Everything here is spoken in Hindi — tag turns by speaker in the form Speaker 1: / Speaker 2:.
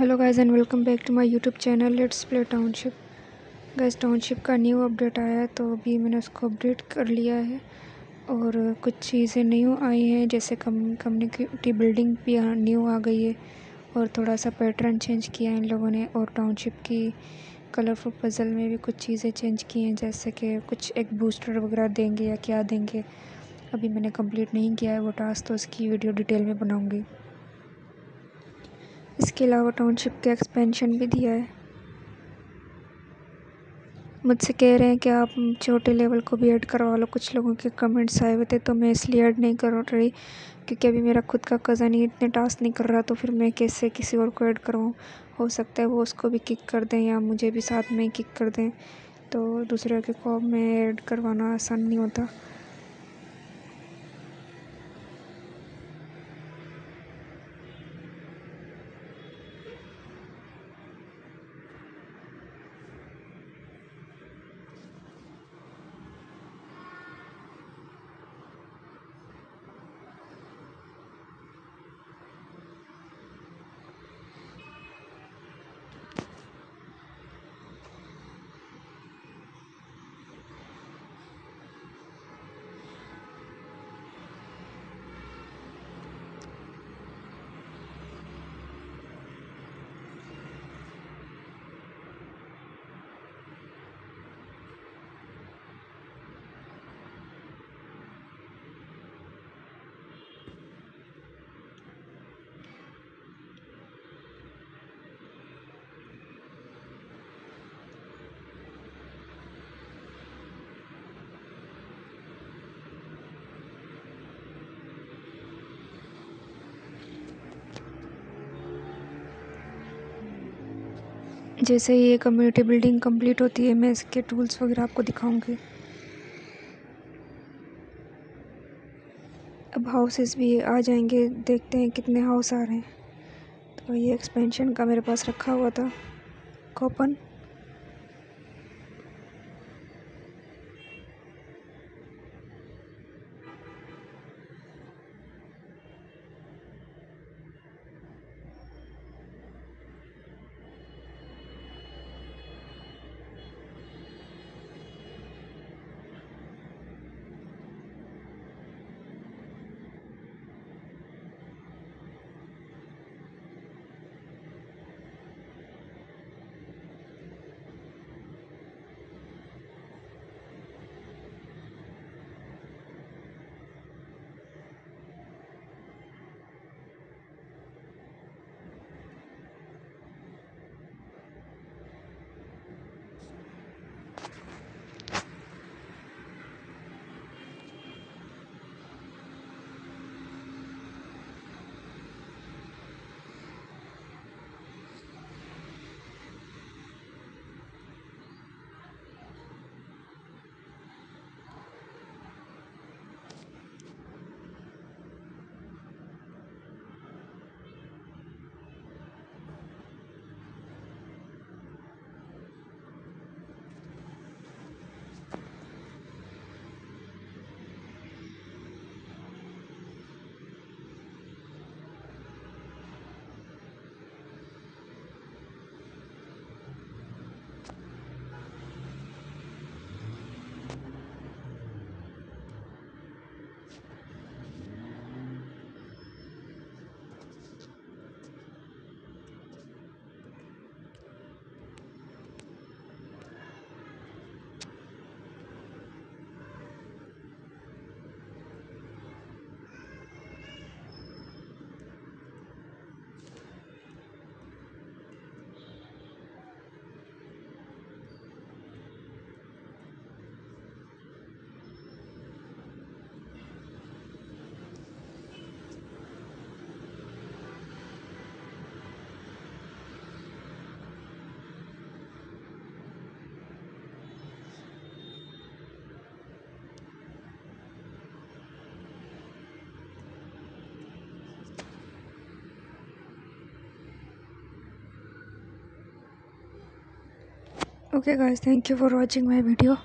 Speaker 1: Hello guys and welcome back to my YouTube channel let's play Township guys Township का न्यू अपडेट आया है तो अभी मैंने उसको अपडेट कर लिया है और कुछ चीज़ें न्यू आई हैं जैसे कम कम्युनिटी बिल्डिंग भी न्यू आ गई है और थोड़ा सा पैटर्न चेंज किया है इन लोगों ने और टाउनशिप की कलरफुल पज़ल में भी कुछ चीज़ें चेंज की हैं जैसे कि कुछ एक बूस्टर वगैरह देंगे या क्या देंगे अभी मैंने कम्प्लीट नहीं किया है वो टास्क तो उसकी वीडियो डिटेल में बनाऊँगी इसके अलावा टाउनशिप का एक्सपेंशन भी दिया है मुझसे कह रहे हैं कि आप छोटे लेवल को भी ऐड करवा लो कुछ लोगों के कमेंट्स आए हुए थे तो मैं इसलिए ऐड नहीं कर रही क्योंकि अभी मेरा खुद का कज़न ही इतने टास्क नहीं कर रहा तो फिर मैं कैसे किसी और को ऐड करवाऊँ हो सकता है वो उसको भी किक कर दें या मुझे भी साथ में किक कर दें तो दूसरे के को मैं ऐड करवाना आसान नहीं होता जैसे ही ये कम्युनिटी बिल्डिंग कंप्लीट होती है मैं इसके टूल्स वगैरह आपको दिखाऊंगी अब हाउसेस भी आ जाएंगे देखते हैं कितने हाउस आ रहे हैं तो ये एक्सपेंशन का मेरे पास रखा हुआ था कॉपन Okay guys, thank you for watching my video.